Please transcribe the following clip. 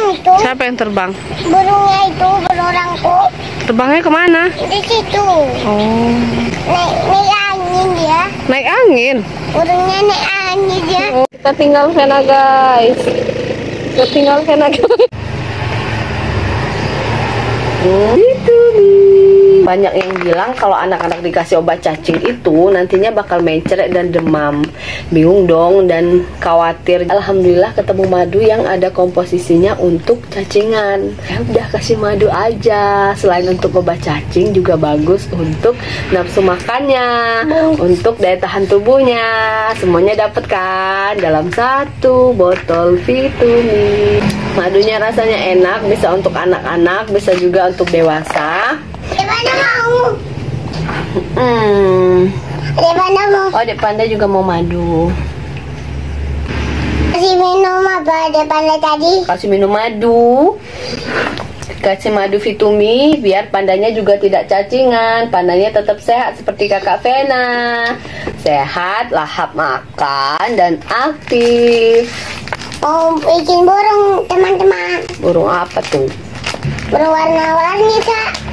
terbang itu. Siapa yang terbang? Burungnya itu berorangku Terbangnya ke mana? di situ. Oh, Naik naik angin dia. naik angin. Burungnya naik angin dia. Oh, kita tinggal Vena guys. Kita tinggal Vena guys. Hmm, itu nih. Banyak bilang kalau anak-anak dikasih obat cacing itu nantinya bakal mencret dan demam. Bingung dong dan khawatir. Alhamdulillah ketemu madu yang ada komposisinya untuk cacingan. Ya udah kasih madu aja. Selain untuk obat cacing juga bagus untuk nafsu makannya, untuk daya tahan tubuhnya. Semuanya dapat kan dalam satu botol vitamin. Madunya rasanya enak, bisa untuk anak-anak, bisa juga untuk dewasa. Mana mau? Hmm. Di mana mau? Oh, Dek Panda juga mau madu. Kasih minum apa di mana tadi? Kasih minum madu. Kasih madu Vitumi biar pandanya juga tidak cacingan. Pandanya tetap sehat seperti kakak Vena. Sehat, lahap makan, dan aktif. Mau bikin burung teman-teman. Burung apa tuh? Berwarna-warni kak.